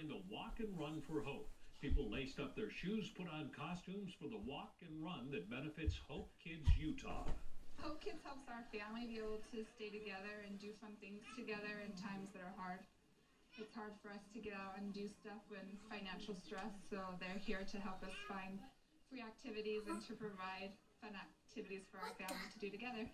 during the Walk and Run for Hope. People laced up their shoes, put on costumes for the walk and run that benefits Hope Kids Utah. Hope Kids helps our family be able to stay together and do fun things together in times that are hard. It's hard for us to get out and do stuff when financial stress, so they're here to help us find free activities and to provide fun activities for our family to do together.